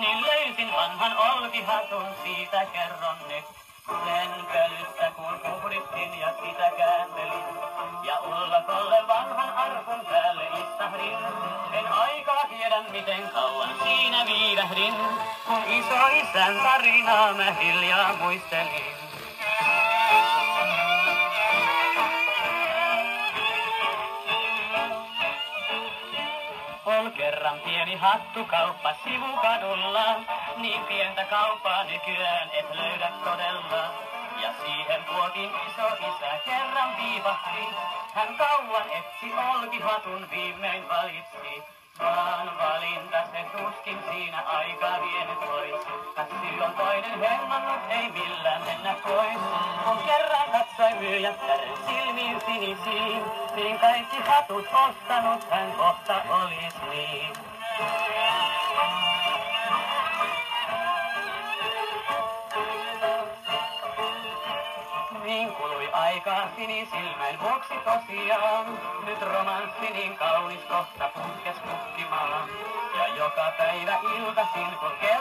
niin löysin vanhan olkihatun, siitä kerron nyt. Sen pölyssä kun puhdistin ja sitä kääntelin, ja ullakolle vanhan arkun päälle istahdin. En aikaa tiedä miten kauan siinä viivähdin, kun iso isän tarinaa mä hiljaa muistelin. Ol kerran pieni hattukauppa sivukadulla, niin pientä kauppaa nykyään et löydä todella. Ja siihen tuotiin iso isä kerran viivahti, hän kauan etsi olkihatun viimein valitsi. Vaan valinta se tuskin siinä aikaa vienyt pois. Kas silloin toinen hemmannut ei millään mennä pois. Kun kerran katsoi myyjättären silmiin sinisiin, niin kaikki hatut ostanut hän kohta olis niin. Kului aikaa sinisilmäin vuoksi tosiaan. Nyt romanssi niin kaunis kohta puhkes kukkimaan. Ja joka päivä iltasin kun kello